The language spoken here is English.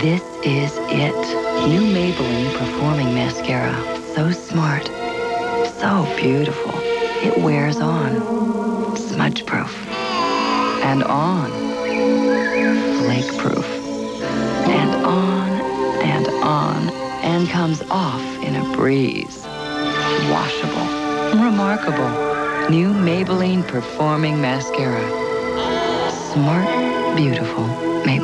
This is it. New Maybelline Performing Mascara. So smart. So beautiful. It wears on. Smudge proof. And on. Flake proof. And on and on. And comes off in a breeze. Washable. Remarkable. New Maybelline Performing Mascara. Smart, beautiful Maybelline.